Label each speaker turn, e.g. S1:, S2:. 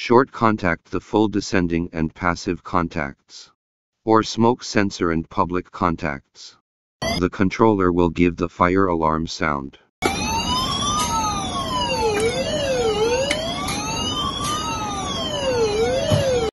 S1: Short contact the full descending and passive contacts. Or smoke sensor and public contacts. The controller will give the fire alarm sound.